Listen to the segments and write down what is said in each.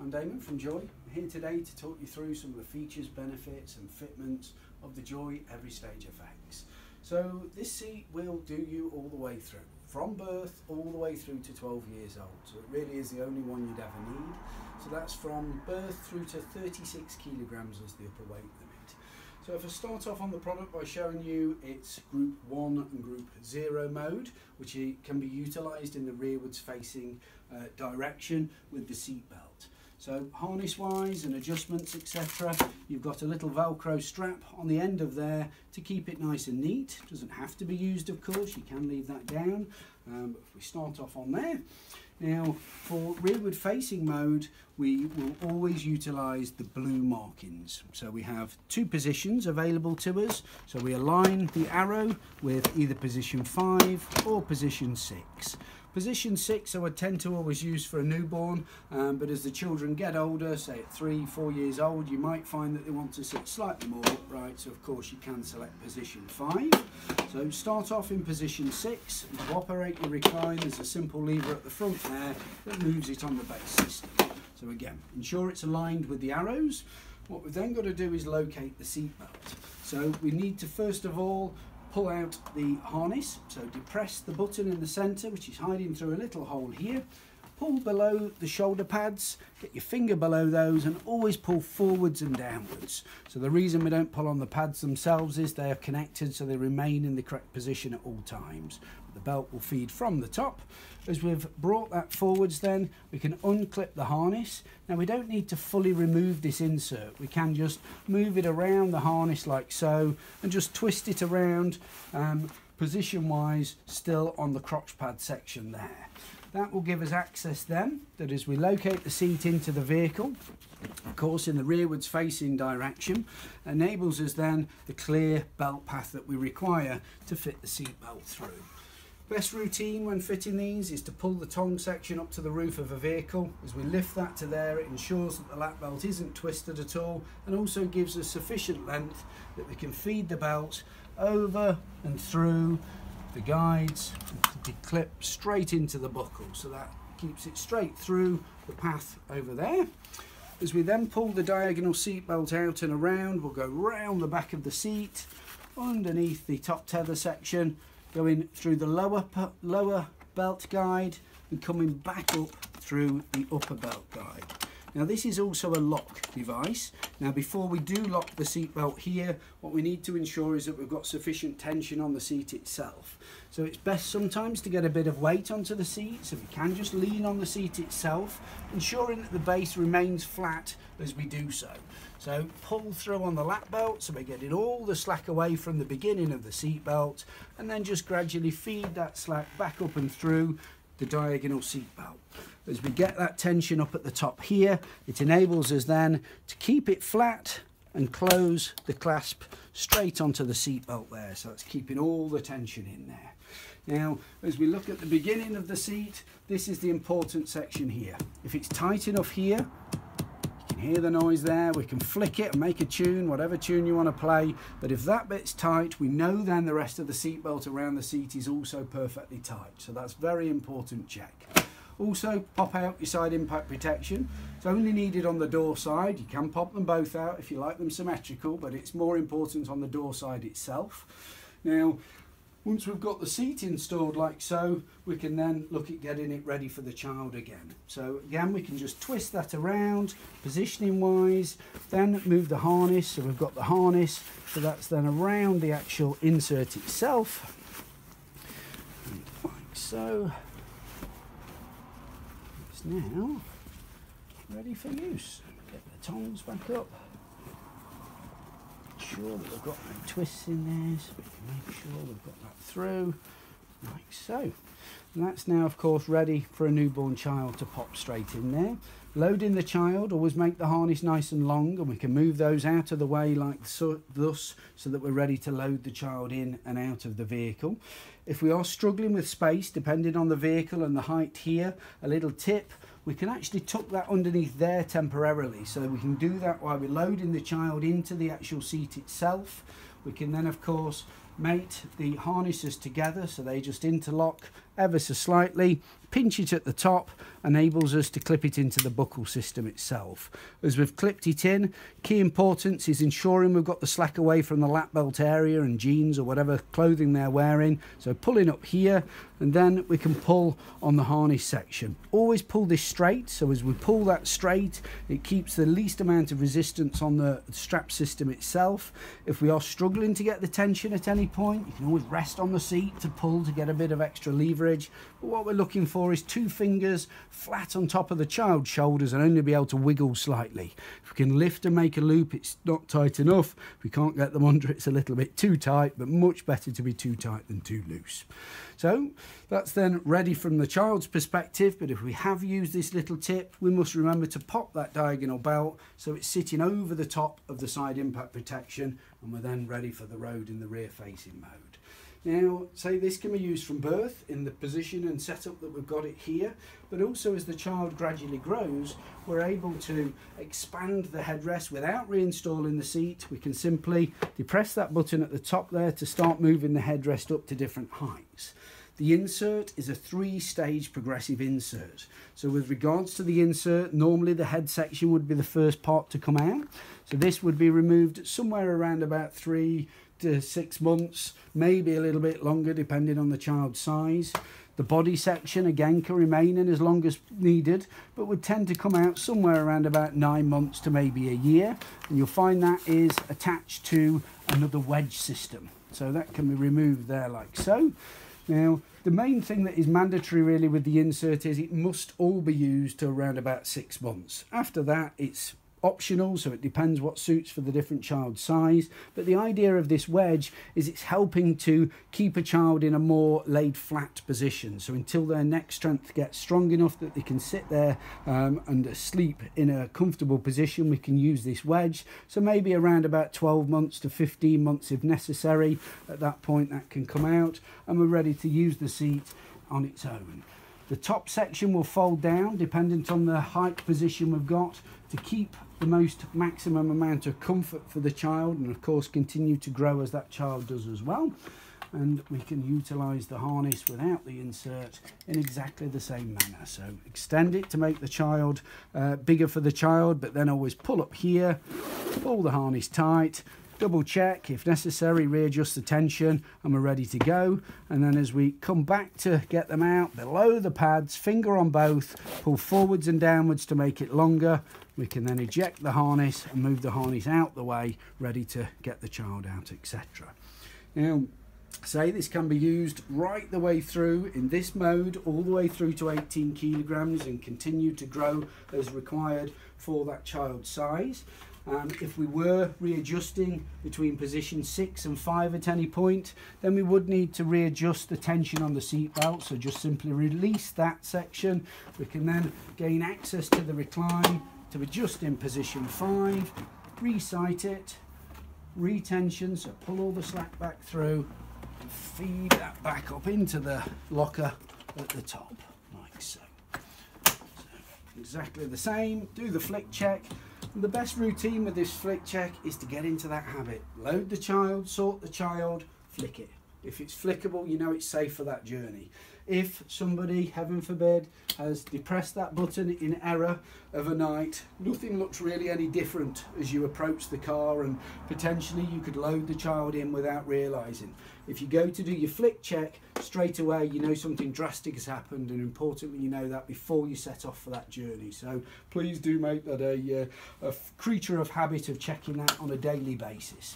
I'm Damon from Joie. I'm here today to talk you through some of the features, benefits and fitments of the Joy Every Stage FX. So this seat will do you all the way through, from birth all the way through to 12 years old. So it really is the only one you'd ever need. So that's from birth through to 36 kilograms as the upper weight limit. So if I start off on the product by showing you its group 1 and group 0 mode, which can be utilised in the rearwards facing uh, direction with the seat belt. So harness wise and adjustments etc. You've got a little velcro strap on the end of there to keep it nice and neat. Doesn't have to be used of course, you can leave that down. Um, but if we start off on there. Now for rearward facing mode we will always utilise the blue markings. So we have two positions available to us. So we align the arrow with either position 5 or position 6. Position six I would tend to always use for a newborn, um, but as the children get older, say at three, four years old, you might find that they want to sit slightly more upright, so of course you can select position five. So start off in position six, and to operate your recline, there's a simple lever at the front there that moves it on the base system. So again, ensure it's aligned with the arrows. What we've then got to do is locate the seat belt. So we need to first of all pull out the harness, so depress the button in the centre, which is hiding through a little hole here. Pull below the shoulder pads, get your finger below those and always pull forwards and downwards. So the reason we don't pull on the pads themselves is they are connected so they remain in the correct position at all times. The belt will feed from the top. As we've brought that forwards then, we can unclip the harness. Now we don't need to fully remove this insert. We can just move it around the harness like so and just twist it around um, position wise still on the crotch pad section there. That will give us access then, that as we locate the seat into the vehicle, of course in the rearwards facing direction, enables us then the clear belt path that we require to fit the seat belt through. Best routine when fitting these is to pull the tongue section up to the roof of a vehicle. As we lift that to there, it ensures that the lap belt isn't twisted at all and also gives us sufficient length that we can feed the belt over and through the guides to clip straight into the buckle. So that keeps it straight through the path over there. As we then pull the diagonal seat belt out and around, we'll go round the back of the seat, underneath the top tether section, going through the lower lower belt guide and coming back up through the upper belt guide. Now this is also a lock device. Now before we do lock the seat belt here, what we need to ensure is that we've got sufficient tension on the seat itself. So it's best sometimes to get a bit of weight onto the seat, so we can just lean on the seat itself, ensuring that the base remains flat as we do so. So pull through on the lap belt, so we're getting all the slack away from the beginning of the seat belt, and then just gradually feed that slack back up and through the diagonal seat belt. As we get that tension up at the top here, it enables us then to keep it flat and close the clasp straight onto the seat belt there. So it's keeping all the tension in there. Now, as we look at the beginning of the seat, this is the important section here. If it's tight enough here, can hear the noise there. We can flick it and make a tune, whatever tune you want to play. But if that bit's tight, we know then the rest of the seat belt around the seat is also perfectly tight. So that's very important check. Also, pop out your side impact protection. It's only needed on the door side. You can pop them both out if you like them symmetrical, but it's more important on the door side itself. Now, once we've got the seat installed like so, we can then look at getting it ready for the child again. So again, we can just twist that around, positioning wise, then move the harness. So we've got the harness, so that's then around the actual insert itself. Like so it's now ready for use. Get the tongs back up. Sure that we've got no twists in there so we can make sure we've got that through like so. And that's now of course ready for a newborn child to pop straight in there. Loading the child, always make the harness nice and long and we can move those out of the way like so, thus so that we're ready to load the child in and out of the vehicle. If we are struggling with space, depending on the vehicle and the height here, a little tip, we can actually tuck that underneath there temporarily. So we can do that while we're loading the child into the actual seat itself. We can then of course mate the harnesses together so they just interlock ever so slightly pinch it at the top enables us to clip it into the buckle system itself. As we've clipped it in, key importance is ensuring we've got the slack away from the lap belt area and jeans or whatever clothing they're wearing. So pulling up here and then we can pull on the harness section. Always pull this straight, so as we pull that straight, it keeps the least amount of resistance on the strap system itself. If we are struggling to get the tension at any point, you can always rest on the seat to pull to get a bit of extra leverage. But what we're looking for is two fingers flat on top of the child's shoulders and only be able to wiggle slightly. If we can lift and make a loop, it's not tight enough. If we can't get them under, it's a little bit too tight, but much better to be too tight than too loose. So that's then ready from the child's perspective, but if we have used this little tip, we must remember to pop that diagonal belt so it's sitting over the top of the side impact protection and we're then ready for the road in the rear facing mode. Now, say this can be used from birth in the position and setup that we've got it here, but also as the child gradually grows, we're able to expand the headrest without reinstalling the seat. We can simply depress that button at the top there to start moving the headrest up to different heights. The insert is a three-stage progressive insert. So with regards to the insert, normally the head section would be the first part to come out. So this would be removed somewhere around about three to six months, maybe a little bit longer depending on the child's size. The body section again can remain in as long as needed, but would tend to come out somewhere around about nine months to maybe a year. And you'll find that is attached to another wedge system. So that can be removed there like so. Now, the main thing that is mandatory really with the insert is it must all be used to around about six months. After that, it's optional so it depends what suits for the different child size. But the idea of this wedge is it's helping to keep a child in a more laid flat position. So until their neck strength gets strong enough that they can sit there um, and sleep in a comfortable position we can use this wedge. So maybe around about 12 months to 15 months if necessary. At that point that can come out and we're ready to use the seat on its own. The top section will fold down dependent on the height position we've got to keep the most maximum amount of comfort for the child and of course continue to grow as that child does as well. And we can utilize the harness without the insert in exactly the same manner. So extend it to make the child uh, bigger for the child but then always pull up here pull the harness tight double check if necessary readjust the tension and we're ready to go. And then as we come back to get them out below the pads finger on both pull forwards and downwards to make it longer. We can then eject the harness and move the harness out the way ready to get the child out etc now say this can be used right the way through in this mode all the way through to 18 kilograms and continue to grow as required for that child's size um, if we were readjusting between position 6 and 5 at any point, then we would need to readjust the tension on the seat belt. So just simply release that section. We can then gain access to the recline to adjust in position 5, resight it, retension, so pull all the slack back through and feed that back up into the locker at the top, like so. so exactly the same, do the flick check, the best routine with this flick check is to get into that habit. Load the child, sort the child, flick it. If it's flickable, you know it's safe for that journey. If somebody, heaven forbid, has depressed that button in error of a night, nothing looks really any different as you approach the car and potentially you could load the child in without realising. If you go to do your flick check, straight away you know something drastic has happened and importantly you know that before you set off for that journey. So please do make that a, uh, a creature of habit of checking that on a daily basis.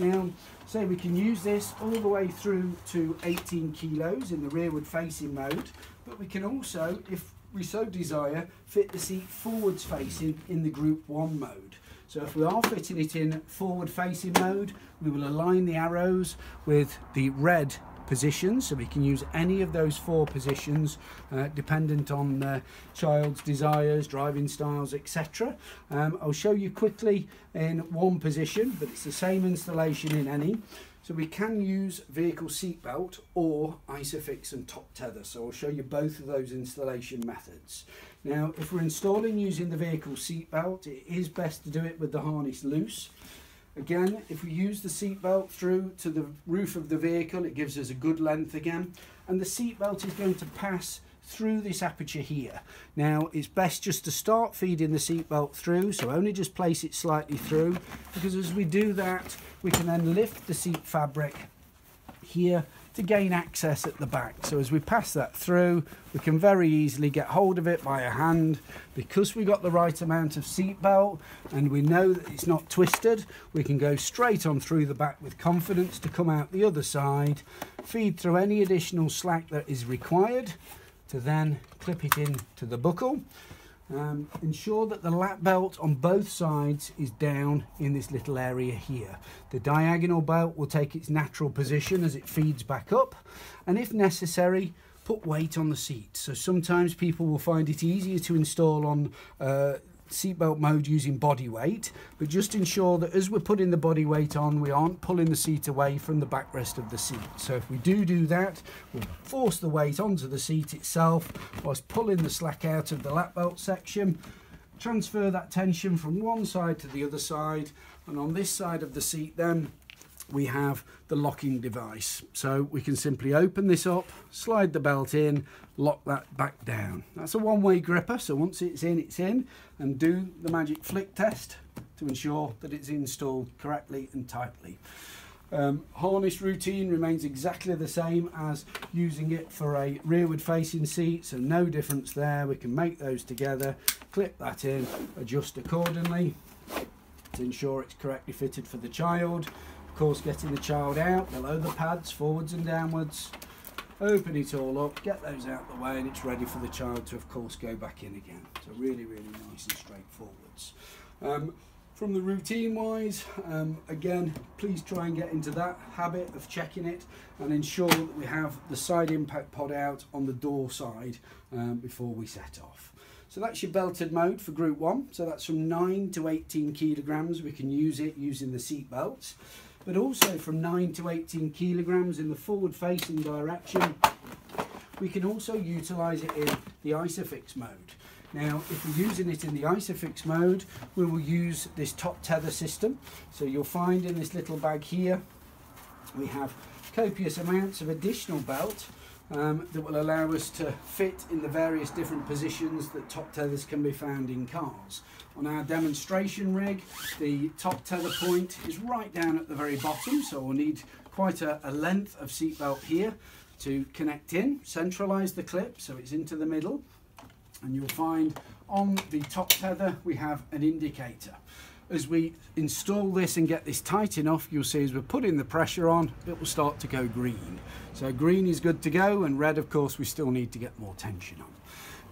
Now, say we can use this all the way through to 18 kilos in the rearward facing mode, but we can also, if we so desire, fit the seat forwards facing in the group one mode. So if we are fitting it in forward facing mode, we will align the arrows with the red positions so we can use any of those four positions uh, dependent on the child's desires driving styles etc um, I'll show you quickly in one position but it's the same installation in any. So we can use vehicle seatbelt or isofix and top tether. So I'll show you both of those installation methods. Now if we're installing using the vehicle seatbelt it is best to do it with the harness loose Again, if we use the seatbelt through to the roof of the vehicle, it gives us a good length again. And the seatbelt is going to pass through this aperture here. Now it's best just to start feeding the seatbelt through, so only just place it slightly through, because as we do that, we can then lift the seat fabric here to gain access at the back. So as we pass that through, we can very easily get hold of it by a hand. Because we got the right amount of seat belt and we know that it's not twisted, we can go straight on through the back with confidence to come out the other side, feed through any additional slack that is required to then clip it in to the buckle um, ensure that the lap belt on both sides is down in this little area here. The diagonal belt will take its natural position as it feeds back up and if necessary put weight on the seat. So sometimes people will find it easier to install on uh, seatbelt mode using body weight, but just ensure that as we're putting the body weight on, we aren't pulling the seat away from the backrest of the seat. So if we do do that, we'll force the weight onto the seat itself whilst pulling the slack out of the lap belt section, transfer that tension from one side to the other side, and on this side of the seat then, we have the locking device. So we can simply open this up, slide the belt in, lock that back down. That's a one-way gripper, so once it's in, it's in, and do the magic flick test to ensure that it's installed correctly and tightly. Um, harness routine remains exactly the same as using it for a rearward facing seat, so no difference there. We can make those together, clip that in, adjust accordingly to ensure it's correctly fitted for the child course getting the child out below the pads forwards and downwards. Open it all up get those out the way and it's ready for the child to of course go back in again. So really really nice and straightforwards. Um, from the routine wise um, again please try and get into that habit of checking it and ensure that we have the side impact pod out on the door side um, before we set off. So that's your belted mode for group one. So that's from 9 to 18 kilograms. We can use it using the seat belts but also from 9 to 18 kilograms in the forward facing direction. We can also utilise it in the Isofix mode. Now, if we're using it in the Isofix mode, we will use this top tether system. So you'll find in this little bag here, we have copious amounts of additional belt um, that will allow us to fit in the various different positions that top tethers can be found in cars. On our demonstration rig, the top tether point is right down at the very bottom, so we'll need quite a, a length of seatbelt here to connect in, centralize the clip so it's into the middle, and you'll find on the top tether we have an indicator as we install this and get this tight enough, you'll see as we're putting the pressure on, it will start to go green. So green is good to go, and red, of course, we still need to get more tension on.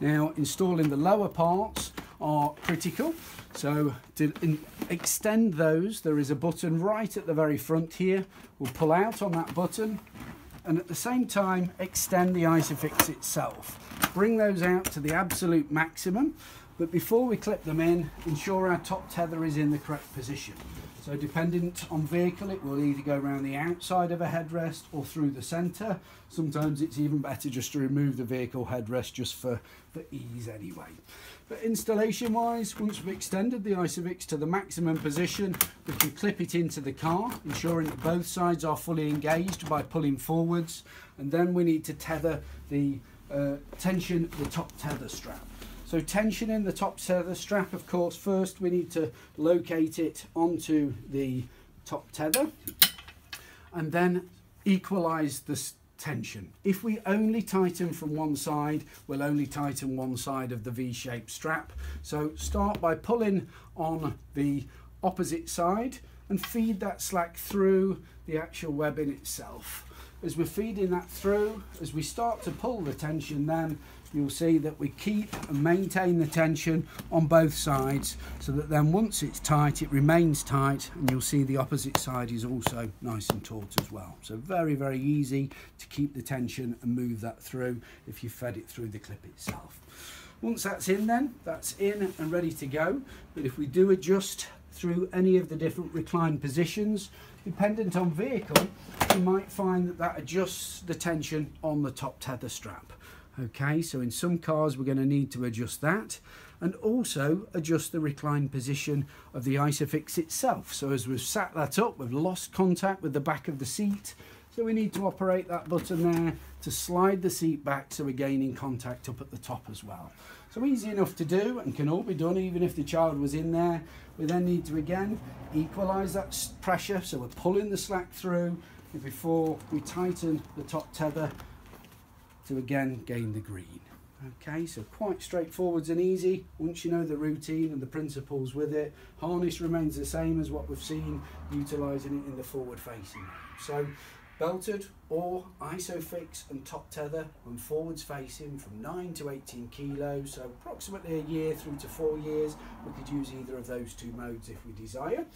Now, installing the lower parts are critical. So to extend those, there is a button right at the very front here. We'll pull out on that button, and at the same time, extend the Isofix itself. Bring those out to the absolute maximum but before we clip them in, ensure our top tether is in the correct position. So dependent on vehicle, it will either go around the outside of a headrest or through the centre. Sometimes it's even better just to remove the vehicle headrest just for, for ease anyway. But installation wise, once we've extended the Isofix to the maximum position, we can clip it into the car, ensuring that both sides are fully engaged by pulling forwards. And then we need to tether the uh, tension the top tether strap. So tensioning the top tether strap, of course, first we need to locate it onto the top tether and then equalize the tension. If we only tighten from one side, we'll only tighten one side of the V-shaped strap. So start by pulling on the opposite side and feed that slack through the actual webbing itself. As we're feeding that through, as we start to pull the tension then, you'll see that we keep and maintain the tension on both sides so that then once it's tight it remains tight and you'll see the opposite side is also nice and taut as well. So very very easy to keep the tension and move that through if you fed it through the clip itself. Once that's in then that's in and ready to go. But if we do adjust through any of the different recline positions dependent on vehicle you might find that that adjusts the tension on the top tether strap Okay, so in some cars we're going to need to adjust that and also adjust the recline position of the Isofix itself. So as we've sat that up, we've lost contact with the back of the seat. So we need to operate that button there to slide the seat back so we're gaining contact up at the top as well. So easy enough to do and can all be done even if the child was in there. We then need to again equalise that pressure so we're pulling the slack through before we tighten the top tether to again gain the green. Okay, so quite straightforward and easy once you know the routine and the principles with it. Harness remains the same as what we've seen utilising it in the forward facing. So belted or isofix and top tether and forwards facing from 9 to 18 kilos, so approximately a year through to four years. We could use either of those two modes if we desire.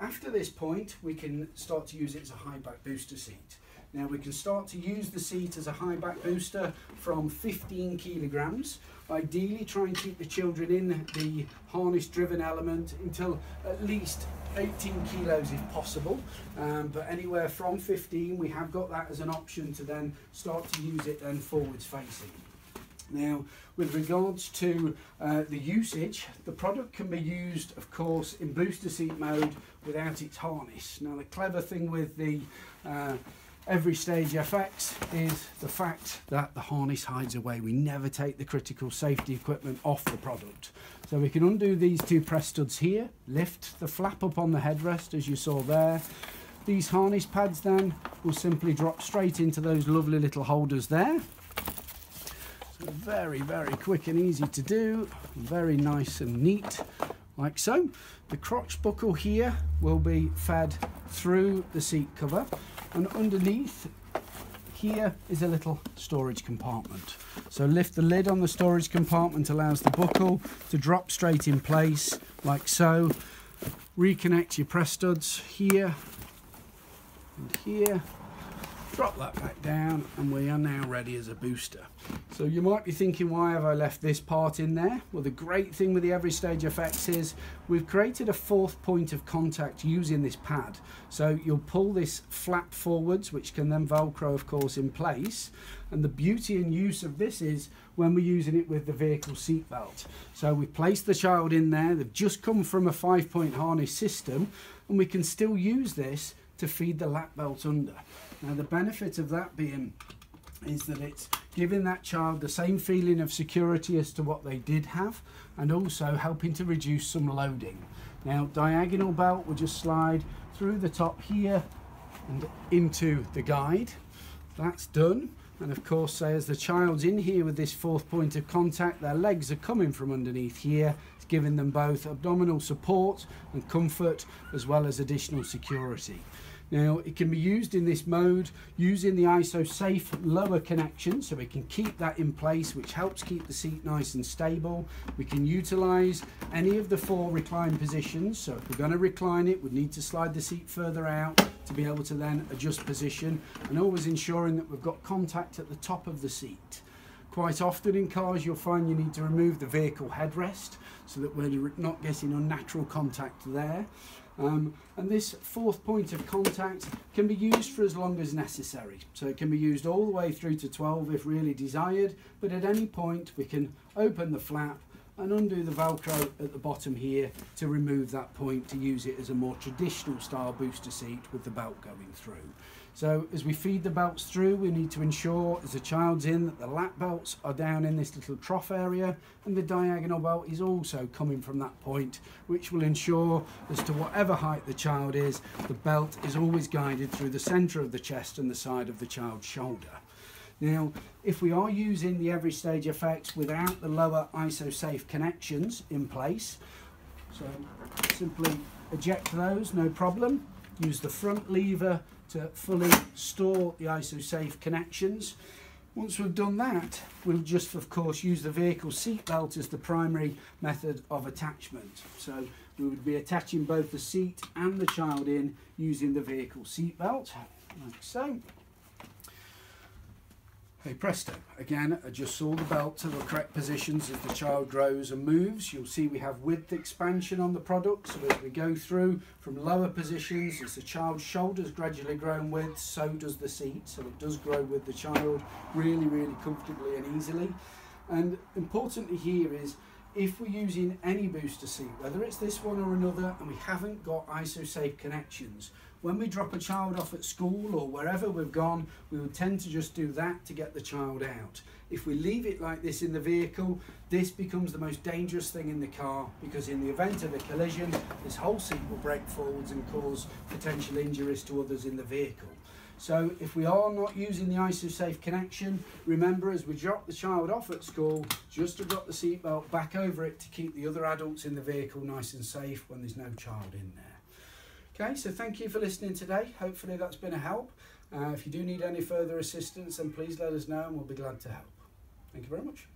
After this point, we can start to use it as a high back booster seat. Now we can start to use the seat as a high back booster from 15 kilograms. Ideally try and keep the children in the harness driven element until at least 18 kilos if possible. Um, but anywhere from 15 we have got that as an option to then start to use it then forwards facing. Now, with regards to uh, the usage, the product can be used, of course, in booster seat mode without its harness. Now, the clever thing with the uh, Everystage FX is the fact that the harness hides away. We never take the critical safety equipment off the product. So we can undo these two press studs here, lift the flap up on the headrest as you saw there. These harness pads then will simply drop straight into those lovely little holders there. So very, very quick and easy to do. Very nice and neat, like so. The crotch buckle here will be fed through the seat cover and underneath here is a little storage compartment. So lift the lid on the storage compartment allows the buckle to drop straight in place like so. Reconnect your press studs here and here drop that back down and we are now ready as a booster. So you might be thinking why have I left this part in there? Well the great thing with the Everystage FX is we've created a fourth point of contact using this pad. So you'll pull this flap forwards which can then velcro of course in place and the beauty and use of this is when we're using it with the vehicle seat belt. So we place the child in there, they've just come from a five point harness system and we can still use this to feed the lap belt under. Now the benefit of that being is that it's giving that child the same feeling of security as to what they did have and also helping to reduce some loading. Now diagonal belt will just slide through the top here and into the guide. That's done and of course say as the child's in here with this fourth point of contact their legs are coming from underneath here it's giving them both abdominal support and comfort as well as additional security now it can be used in this mode using the ISO safe lower connection so we can keep that in place which helps keep the seat nice and stable. We can utilize any of the four recline positions so if we're going to recline it we need to slide the seat further out to be able to then adjust position and always ensuring that we've got contact at the top of the seat. Quite often in cars you'll find you need to remove the vehicle headrest so that we're not getting unnatural contact there. Um, and this fourth point of contact can be used for as long as necessary. So it can be used all the way through to 12 if really desired, but at any point we can open the flap and undo the velcro at the bottom here to remove that point to use it as a more traditional style booster seat with the belt going through. So as we feed the belts through, we need to ensure as the child's in that the lap belts are down in this little trough area and the diagonal belt is also coming from that point, which will ensure as to whatever height the child is, the belt is always guided through the center of the chest and the side of the child's shoulder. Now, if we are using the Everystage FX without the lower ISO safe connections in place, so simply eject those, no problem. Use the front lever to fully store the ISO-safe connections. Once we've done that, we'll just, of course, use the vehicle seat belt as the primary method of attachment. So we would be attaching both the seat and the child in using the vehicle seat belt, like so. Hey presto, again adjust all the belt to the correct positions as the child grows and moves. You'll see we have width expansion on the product so as we go through from lower positions as the child's shoulders gradually grow in width so does the seat. So it does grow with the child really really comfortably and easily. And importantly here is if we're using any booster seat, whether it's this one or another, and we haven't got ISOSafe connections, when we drop a child off at school or wherever we've gone, we would tend to just do that to get the child out. If we leave it like this in the vehicle, this becomes the most dangerous thing in the car because in the event of a collision, this whole seat will break forwards and cause potential injuries to others in the vehicle. So if we are not using the ISOSafe connection, remember as we drop the child off at school, just to drop the seatbelt back over it to keep the other adults in the vehicle nice and safe when there's no child in there. Okay, so thank you for listening today. Hopefully that's been a help. Uh, if you do need any further assistance, then please let us know and we'll be glad to help. Thank you very much.